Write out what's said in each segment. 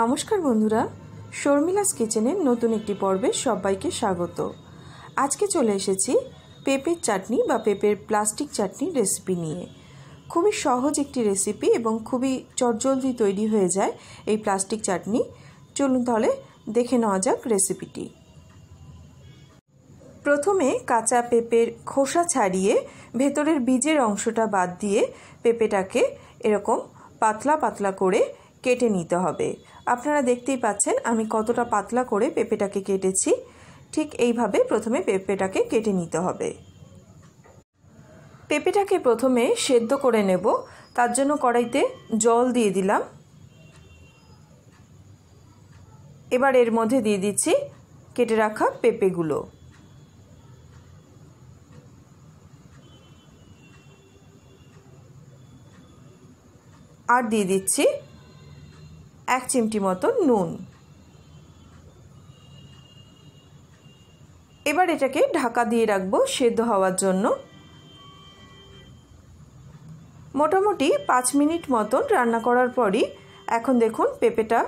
নমস্কার বন্ধুরা, শর্মিলাস কিচেনের নতুন একটি পর্বে সবাইকে স্বাগত। আজকে চলে এসেছি পেঁপের চাটনি বা পেঁপের প্লাস্টিক চাটনির রেসিপি নিয়ে। খুবই সহজ একটি রেসিপি এবং খুবই চটজলদি তৈরি হয়ে যায় এই প্লাস্টিক চাটনি। চলুন তাহলে দেখে নেওয়া যাক রেসিপিটি। প্রথমে কাঁচা পেঁপের খোসা ছাড়িয়ে ভেতরের বীজের অংশটা বাদ দিয়ে পেঁপেটাকে এরকম পাতলা পাতলা করে কেটে নিতে হবে। আপনারা দেখতেই পাচ্ছেন, আমি কতটা পাতলা করে পেঁপেটাকে কেটেছি। ঠিক এইভাবে প্রথমে পেঁপেটাকে কেটে নিতে হবে। পেঁপেটাকে প্রথমে সেদ্ধ করে নেব। তার জন্য কড়াইতে জল দিয়ে দিলাম। এবার এর মধ্যে দিয়ে দিচ্ছি কেটে রাখা পেঁপেগুলো। আর দিয়ে দিচ্ছি এক চিমটি মতো নুন। এবার এটাকে ঢাকা দিয়ে রাখব সেদ্ধ হওয়ার জন্য। মোটামুটি পাঁচ মিনিট মতন রান্না করার পরই এখন দেখুন পেঁপেটা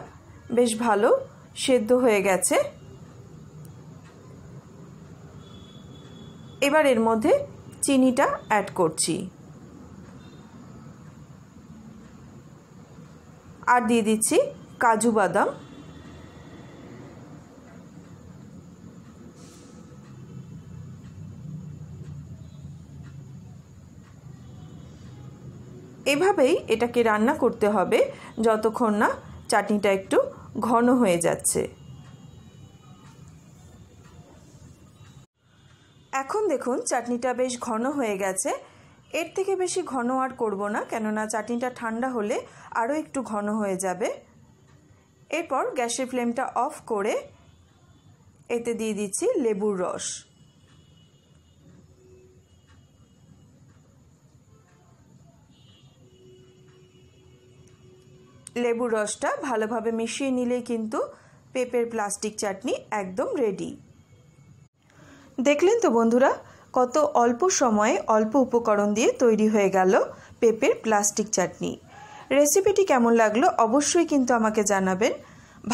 বেশ ভালো সেদ্ধ হয়ে গেছে। এবার এর মধ্যে চিনিটা অ্যাড করছি। আর দিয়ে দিচ্ছি কাজু বাদাম। এভাবেই এটাকে রান্না করতে হবে যতক্ষণ না চাটনিটা একটু ঘন হয়ে যাচ্ছে। এখন দেখুন চাটনিটা বেশ ঘন হয়ে গেছে। এর থেকে বেশি ঘন আর করব না, কেননা চাটনিটা ঠান্ডা হলে আরও একটু ঘন হয়ে যাবে। এরপর গ্যাসের ফ্লেমটা অফ করে এতে দিয়ে দিচ্ছি লেবুর রস। লেবুর রসটা ভালোভাবে মিশিয়ে নিলেই কিন্তু পেঁপের প্লাস্টিক চাটনি একদম রেডি। দেখলেন তো বন্ধুরা কত অল্প সময়ে অল্প উপকরণ দিয়ে তৈরি হয়ে গেল পেঁপের প্লাস্টিক চাটনি। রেসিপিটি কেমন লাগল অবশ্যই কিন্তু আমাকে জানাবেন।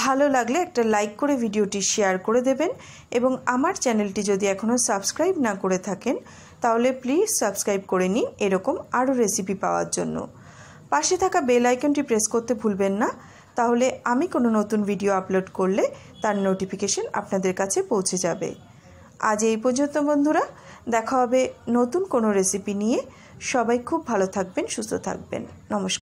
ভালো লাগলে একটা লাইক করে ভিডিওটি শেয়ার করে দেবেন এবং আমার চ্যানেলটি যদি এখনও সাবস্ক্রাইব না করে থাকেন, তাহলে প্লিজ সাবস্ক্রাইব করে নিন এরকম আরও রেসিপি পাওয়ার জন্য। পাশে থাকা বেল আইকনটি প্রেস করতে ভুলবেন না, তাহলে আমি কোনো নতুন ভিডিও আপলোড করলে তার নোটিফিকেশন আপনাদের কাছে পৌঁছে যাবে। আজ এই পর্যন্ত বন্ধুরা দেখা হবে নতুন কোনো রেসিপি নিয়ে। সবাই খুব ভালো থাকবেন সুস্থ থাকবেন। নমস্কার।